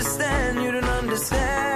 understand, you don't understand.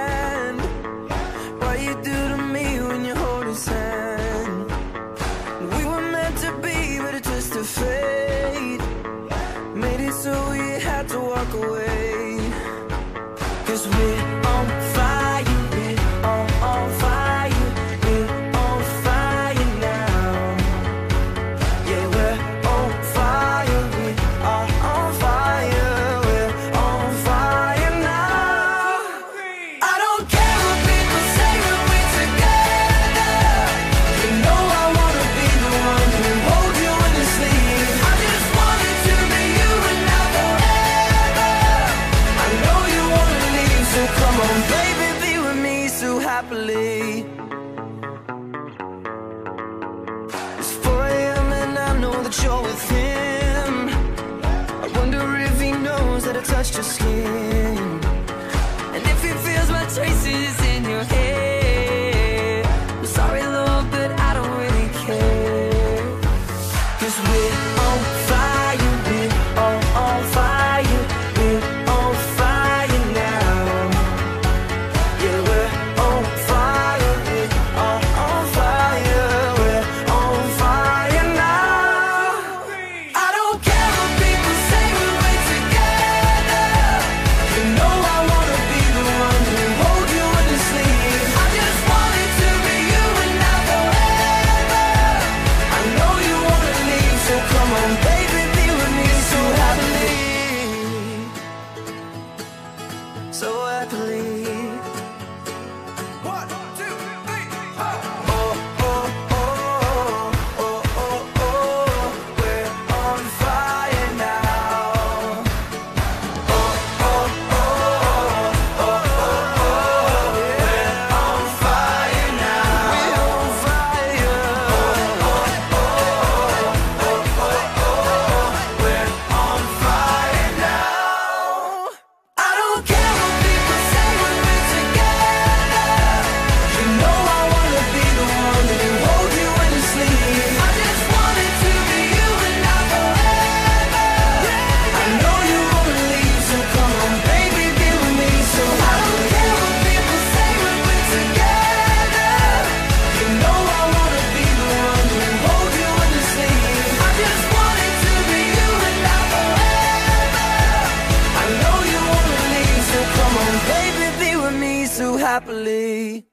happily. It's 4 a.m. and I know that you're with him. I wonder if he knows that I touched your skin. And if he feels my traces in your hair. lonely.